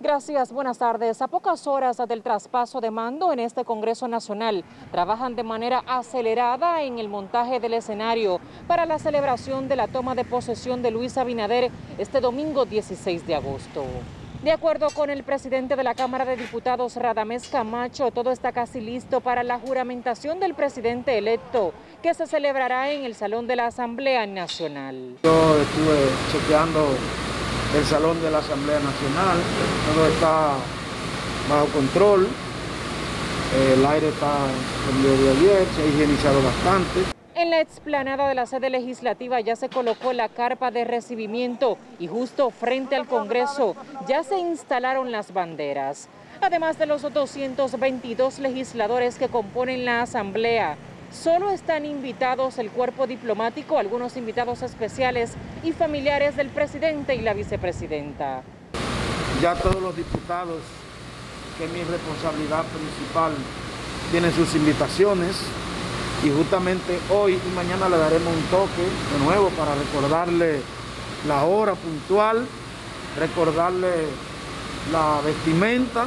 Gracias, buenas tardes. A pocas horas del traspaso de mando en este Congreso Nacional, trabajan de manera acelerada en el montaje del escenario para la celebración de la toma de posesión de Luis Abinader este domingo 16 de agosto. De acuerdo con el presidente de la Cámara de Diputados, Radamés Camacho, todo está casi listo para la juramentación del presidente electo, que se celebrará en el Salón de la Asamblea Nacional. Yo estuve chequeando el Salón de la Asamblea Nacional, todo está bajo control, el aire está día de ayer, se ha higienizado bastante. En la explanada de la sede legislativa ya se colocó la carpa de recibimiento y justo frente al Congreso ya se instalaron las banderas. Además de los 222 legisladores que componen la Asamblea, solo están invitados el cuerpo diplomático, algunos invitados especiales y familiares del presidente y la vicepresidenta. Ya todos los diputados, que es mi responsabilidad principal, tienen sus invitaciones y justamente hoy y mañana le daremos un toque de nuevo para recordarle la hora puntual, recordarle la vestimenta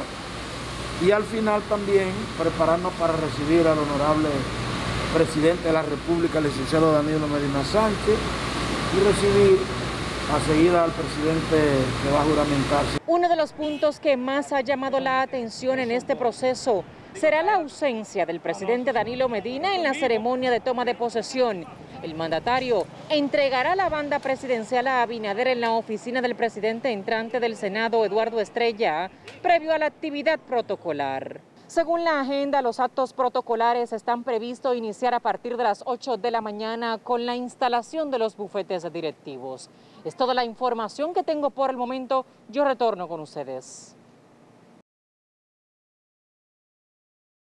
y al final también prepararnos para recibir al honorable presidente de la República, el licenciado Danilo Medina Sánchez, y recibir a seguida al presidente que va a juramentarse. Uno de los puntos que más ha llamado la atención en este proceso será la ausencia del presidente Danilo Medina en la ceremonia de toma de posesión. El mandatario entregará la banda presidencial a Abinader en la oficina del presidente entrante del Senado, Eduardo Estrella, previo a la actividad protocolar. Según la agenda, los actos protocolares están previstos iniciar a partir de las 8 de la mañana con la instalación de los bufetes directivos. Es toda la información que tengo por el momento. Yo retorno con ustedes.